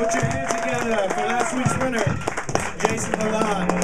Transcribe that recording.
Put your hands together for last week's winner, Jason Milan.